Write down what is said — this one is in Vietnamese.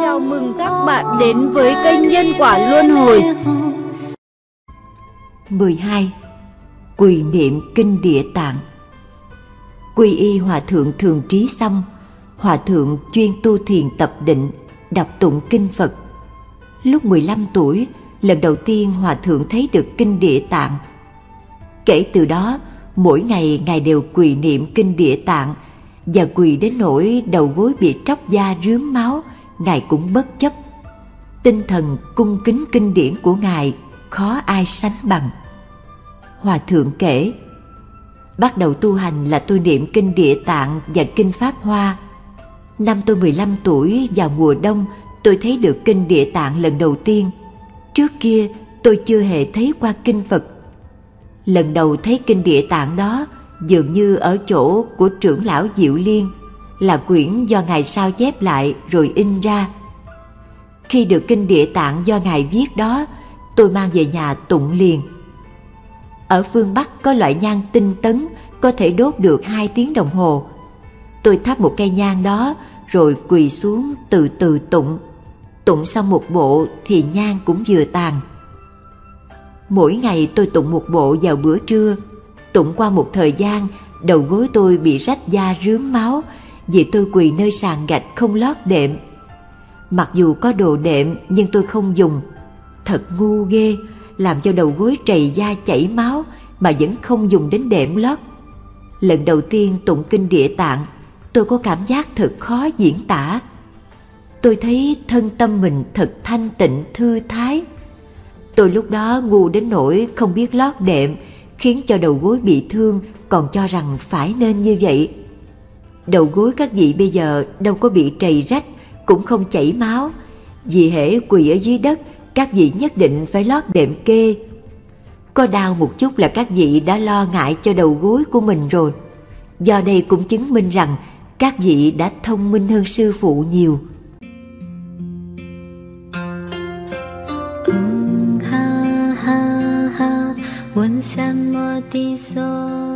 Chào mừng các bạn đến với kênh Nhân Quả Luân Hồi. 12. Quỳ niệm kinh địa tạng. Quy y Hòa Thượng Thường Trí xong Hòa Thượng chuyên tu thiền tập định, Đọc tụng kinh Phật. Lúc 15 tuổi, Lần đầu tiên Hòa Thượng thấy được kinh địa tạng. Kể từ đó, Mỗi ngày Ngài đều quỳ niệm kinh địa tạng và quỳ đến nỗi đầu gối bị tróc da rướm máu, Ngài cũng bất chấp. Tinh thần cung kính kinh điển của Ngài Khó ai sánh bằng. Hòa Thượng kể, Bắt đầu tu hành là tôi niệm kinh địa tạng và kinh Pháp Hoa. Năm tôi 15 tuổi vào mùa đông, tôi thấy được kinh địa tạng lần đầu tiên. Trước kia, tôi chưa hề thấy qua kinh Phật. Lần đầu thấy kinh địa tạng đó dường như ở chỗ của trưởng lão Diệu Liên là quyển do Ngài sao chép lại rồi in ra. Khi được kinh địa tạng do Ngài viết đó, tôi mang về nhà tụng liền. Ở phương Bắc có loại nhang tinh tấn có thể đốt được hai tiếng đồng hồ. Tôi thắp một cây nhang đó rồi quỳ xuống từ từ tụng. Tụng xong một bộ thì nhang cũng vừa tàn. Mỗi ngày tôi tụng một bộ vào bữa trưa. Tụng qua một thời gian, đầu gối tôi bị rách da rướm máu vì tôi quỳ nơi sàn gạch không lót đệm. Mặc dù có đồ đệm nhưng tôi không dùng. Thật ngu ghê, làm cho đầu gối trầy da chảy máu mà vẫn không dùng đến đệm lót. Lần đầu tiên tụng kinh địa tạng, tôi có cảm giác thật khó diễn tả. Tôi thấy thân tâm mình thật thanh tịnh thư thái. Tôi lúc đó ngu đến nỗi không biết lót đệm, khiến cho đầu gối bị thương còn cho rằng phải nên như vậy. Đầu gối các vị bây giờ đâu có bị trầy rách, cũng không chảy máu. Vì hễ quỳ ở dưới đất, các vị nhất định phải lót đệm kê. Có đau một chút là các vị đã lo ngại cho đầu gối của mình rồi. Do đây cũng chứng minh rằng các vị đã thông minh hơn sư phụ nhiều. 温三摩地娑。